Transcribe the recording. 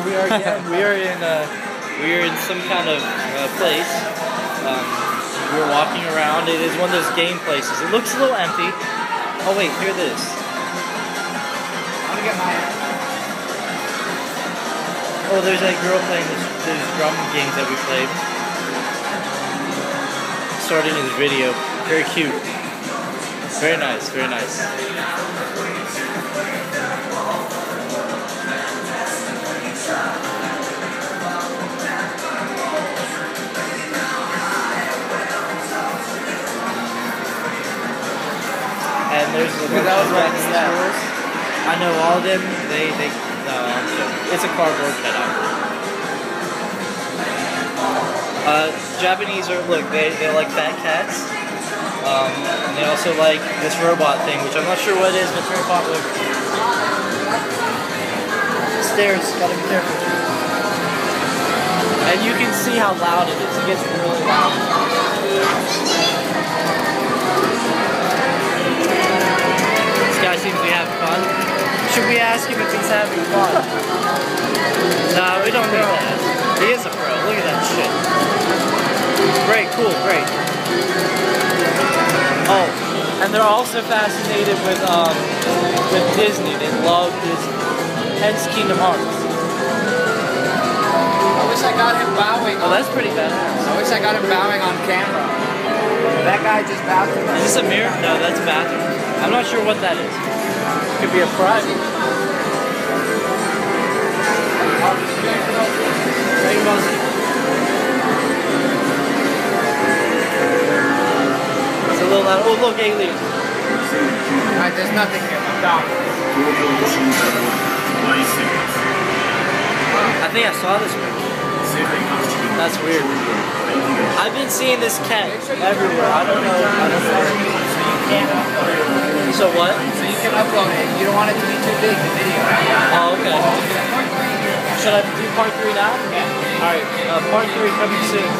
here we are again. we are in uh, we are in some kind of uh, place. Um, we're walking around. It is one of those game places. It looks a little empty. Oh wait, hear this. I'm gonna get my Oh, there's that girl playing this, those drum games that we played. Starting his video. Very cute. Very nice, very nice. And there's a was right Japanese girls. I know all of them. They they no, I'm. It's a cardboard cutout. Uh, Japanese are look they they like fat cats. Um, and they also like this robot thing, which I'm not sure what it is, but it's very popular. Stairs, gotta be careful. And you can see how loud it is. It gets really loud. Ask him if he's having fun? Nah, we don't need to ask. He is a pro. Look at that shit. Great, cool, great. Oh, and they're also fascinated with um with Disney. They love Disney. Hence Kingdom Hearts. I wish I got him bowing. Oh, that's pretty badass. I wish I got him bowing on camera. That guy just bowed. Is this a mirror? No, that's a bathroom. I'm not sure what that is. Could be a private. It's a little loud. Oh, look, alien. Alright, there's nothing here. I'm down. I think I saw this movie. That's weird. I've been seeing this cat everywhere. I don't know. I don't know. So what? So you can upload it. You don't want it to be too big, the video. Oh, okay. Should I do part three now? Yeah. Alright, uh, part three coming soon.